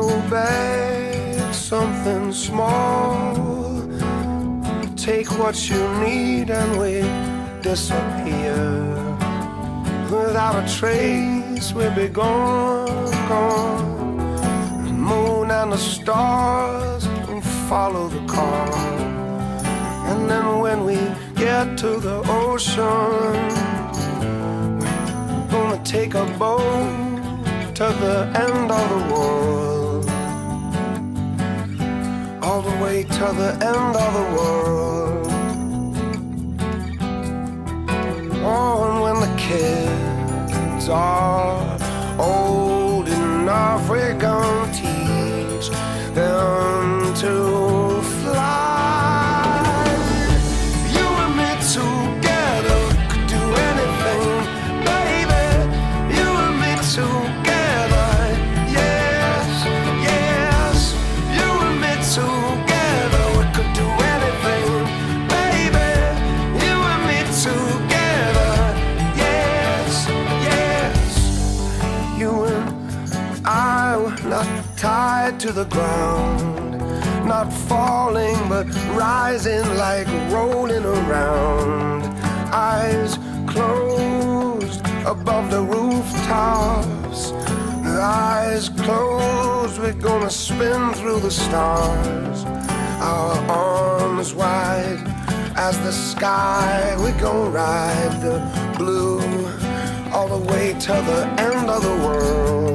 like something small. Take what you need and we disappear. Without a trace, we'll be gone, gone. The moon and the stars will follow the car. And then when we get to the ocean, we're gonna take a boat to the end of the world. The way to the end of the world. Oh, and when the kids are tied to the ground, not falling but rising like rolling around. Eyes closed above the rooftops. Eyes closed, we're gonna spin through the stars. Our arms wide as the sky, we're gonna ride the blue all the way to the end of the world.